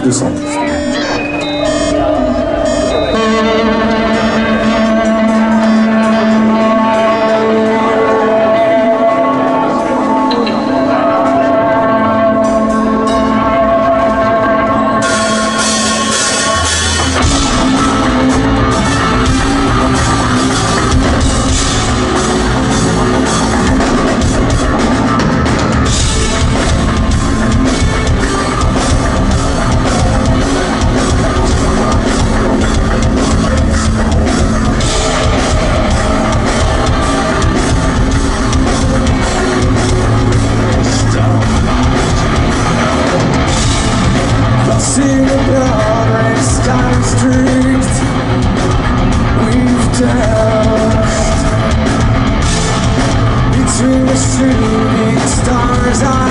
plus de through the shooting stars I